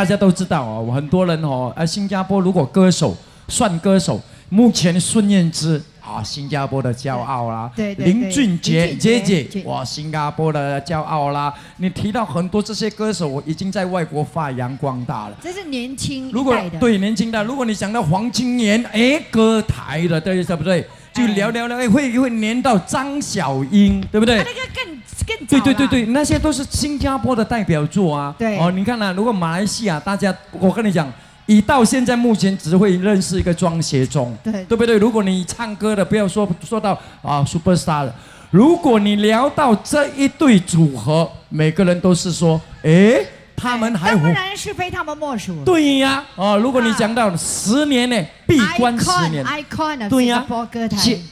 大家都知道哦，很多人哦，呃，新加坡如果歌手算歌手，目前孙燕姿啊，新加坡的骄傲啦，对对对林俊杰姐杰姐，哇，新加坡的骄傲啦。你提到很多这些歌手，我已经在外国发扬光大了。这是年轻如果对年轻的，如果你想到黄金年，哎，歌台的，对对不对？就聊聊聊，哎，会会连到张小英，对不对？啊那个更更对对对对，那些都是新加坡的代表作啊。对哦，你看啊，如果马来西亚，大家我跟你讲，以到现在目前只会认识一个庄协忠，对对不对？如果你唱歌的，不要说说到啊 super star 了，如果你聊到这一对组合，每个人都是说，诶，他们还活当。然是非他们莫属。对呀，哦，如果你讲到十年呢，闭关十年对呀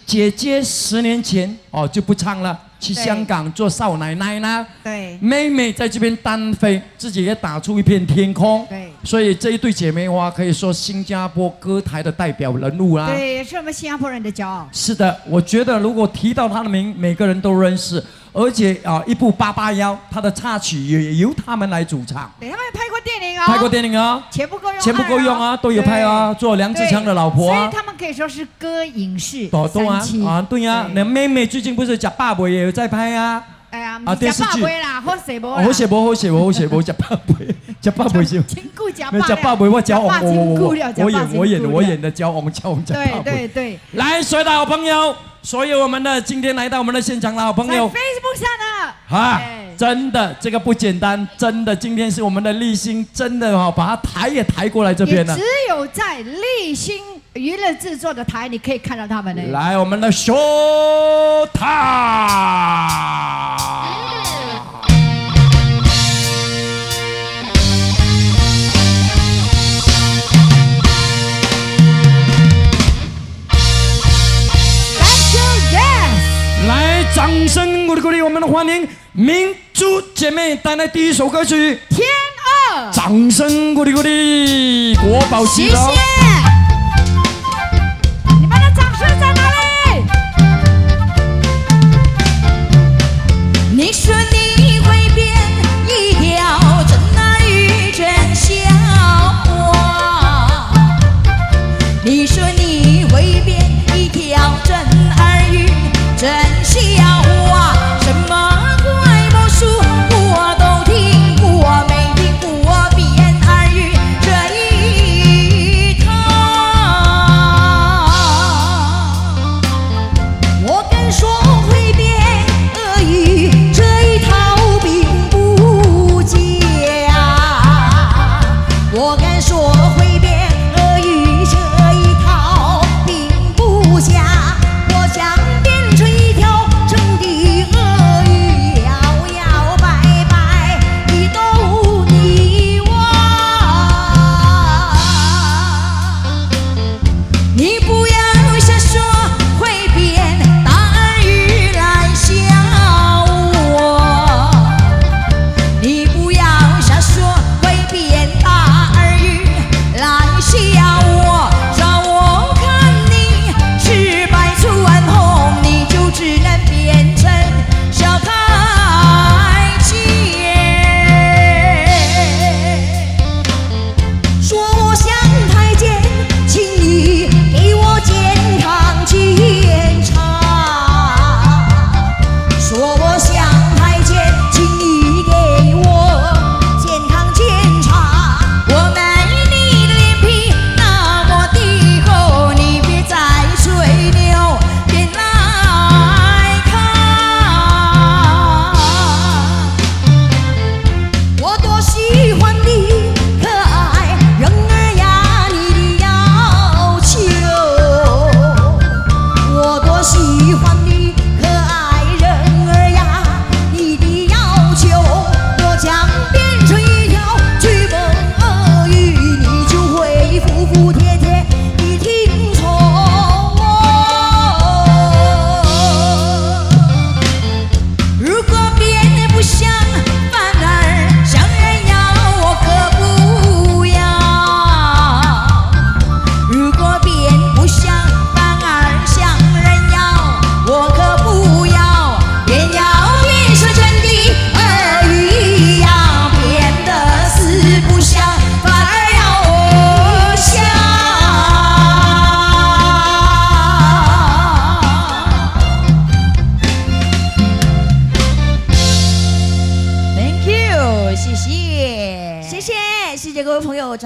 姐姐十年前哦就不唱了，去香港做少奶奶呢。对妹妹在这边单飞，自己也打出一片天空。对所以这一对姐妹花可以说新加坡歌坛的代表人物啦。对，也是我们新加坡人的骄傲。是的，我觉得如果提到她的名，每个人都认识，而且啊，一部八八幺，它的插曲也由他们来主唱，对，他们拍过电影哦，拍过电影啊，钱不够用，钱不够用啊，都有拍啊，做梁志强的老婆啊所以。他们可以说是歌影视朵朵啊啊，对呀、那妹妹最近不是假爸爸也有在拍啊。哎呀，啊电视剧。啦，好写不 哦好写不好写不好写不假爸爸，假爸爸是。亲顾假没爸，有假爸爸，我教假爸我我我我演我演我演的教我们教我们假爸对爸。对对，来，所有的好朋友，所有我们的今天来到我们的现场的好朋友，Facebook 上的，哈哎，真的这个不简单，真的今天是我们的立新，真的哦、把他抬也抬过来这边了只。有在立新娱乐制作的台，你可以看到他们的。来，我们的 show time。掌声鼓励鼓励，我们的欢迎明珠姐妹带来第一首歌曲，天二，掌声鼓励鼓励，国宝级谢谢的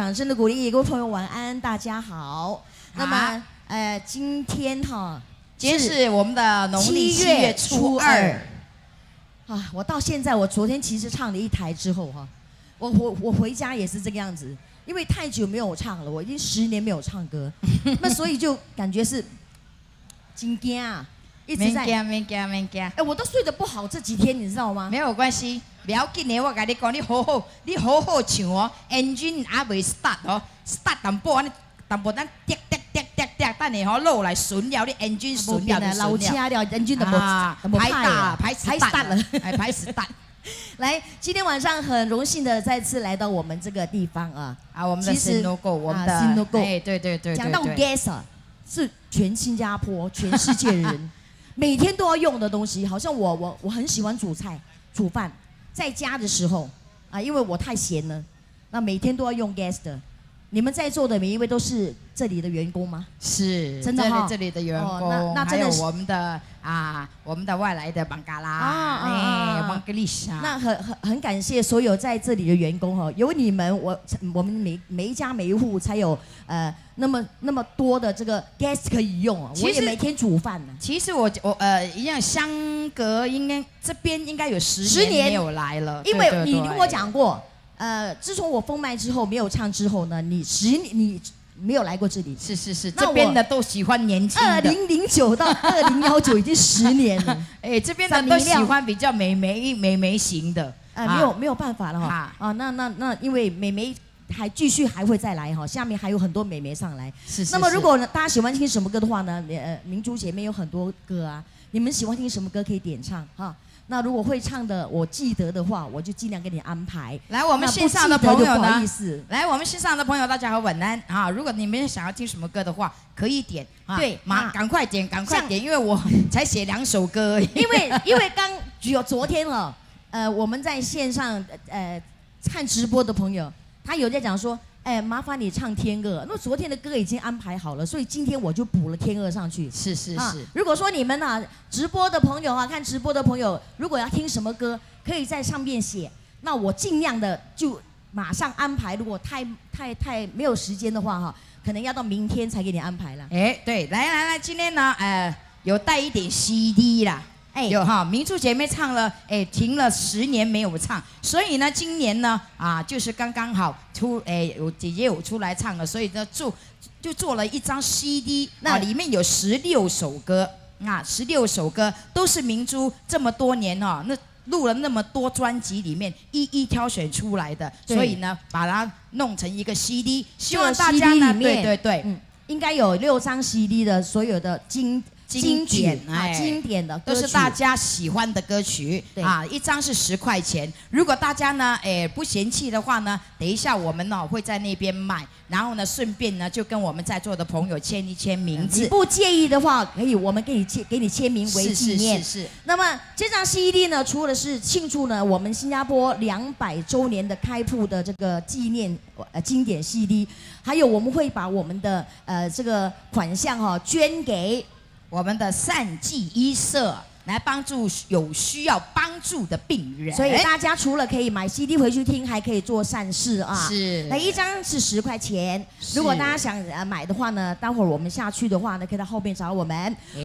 掌声的鼓励，各位朋友晚安，大家好。那么，呃，今天哈，今天是我们的农历七月初二。啊，我到现在，我昨天其实唱了一台之后哈，我我我回家也是这个样子，因为太久没有唱了，我已经十年没有唱歌，那所以就感觉是今天啊，一直在。没惊没惊，哎，我都睡得不好这几天，你知道吗？没有关系，不要紧的，我跟你讲，你好好，你好好唱哦，engine 还未 start 哦，start 淡薄，淡薄咱滴滴滴滴滴，等你好落来顺了，你 engine 顺了，老车了，engine 都无排打排排 start 了，排排 start。来，今天晚上很荣幸的再次来到我们这个地方啊，啊，我们的我们的哎，对对对，讲到 gas 啊，是全新加坡、全世界人 每天都要用的东西，好像我我我很喜欢煮菜、煮饭，在家的时候啊，因为我太闲了，那每天都要用 gas 的。你们在座的每一位都是这里的员工吗？是，真的哈，这里的员工，那那真的是我们的啊，我们的外来的邦加拉啊，邦格丽莎。那很很很感谢所有在这里的员工哈，有你们，我我们每每一家每一户才有呃那么那么多的这个 guest 可以用啊。我也每天煮饭呢。其实我我呃一样相隔应该这边应该有十年没有来了，因为你跟我讲过。呃，自从我封麦之后没有唱之后呢，你十你没有来过这里，是是是，这边的都喜欢年轻二零零九到 二零幺九已经十年了，哎，这边的都喜欢比较美眉美眉型的，呃，没有没有办法了哈，啊，那那那因为美眉还继续还会再来哈，下面还有很多美眉上来，是是。那么如果大家喜欢听什么歌的话呢，呃，明珠姐妹有很多歌啊，你们喜欢听什么歌可以点唱哈。那如果会唱的，我记得的话，我就尽量给你安排。来，我们线上的朋友呢？来，我们线上的朋友，大家好，晚安啊！如果你们想要听什么歌的话，可以点啊。对，马赶快点，赶快点，因为我才写两首歌。因为 因为刚有昨天了，呃，我们在线上呃看直播的朋友，他有在讲说。哎，麻烦你唱天鹅。那昨天的歌已经安排好了，所以今天我就补了天鹅上去。是是是。如果说你们呢，直播的朋友啊，看直播的朋友，如果要听什么歌，可以在上面写，那我尽量的就马上安排。如果太太太没有时间的话哈，可能要到明天才给你安排了。哎，对，来来来，今天呢，呃，有带一点 CD 啦。哎，有哈，明珠姐妹唱了，哎，停了十年没有唱，所以呢，今年呢，啊，就是刚刚好出，哎，有姐姐有出来唱了，所以呢，做就做了一张 CD，那里面有十六首歌，啊，十六首歌都是明珠这么多年哈，那录了那么多专辑里面一一挑选出来的，所以呢，把它弄成一个 CD，希望大家呢，对对对，嗯，应该有六张 CD 的所有的经。经典啊，经典的都是大家喜欢的歌曲啊，一张是十块钱。如果大家呢，哎不嫌弃的话呢，等一下我们呢会在那边卖，然后呢顺便呢就跟我们在座的朋友签一签名字。不介意的话，可以我们给你签给你签名为纪念。是是是。那么这张 CD 呢，除了是庆祝呢我们新加坡两百周年的开铺的这个纪念呃经典 CD，还有我们会把我们的呃这个款项哈捐给。我们的善济医社来帮助有需要帮助的病人，所以大家除了可以买 CD 回去听，还可以做善事啊。是，那一张是十块钱。如果大家想呃买的话呢，待会儿我们下去的话呢，可以到后面找我们。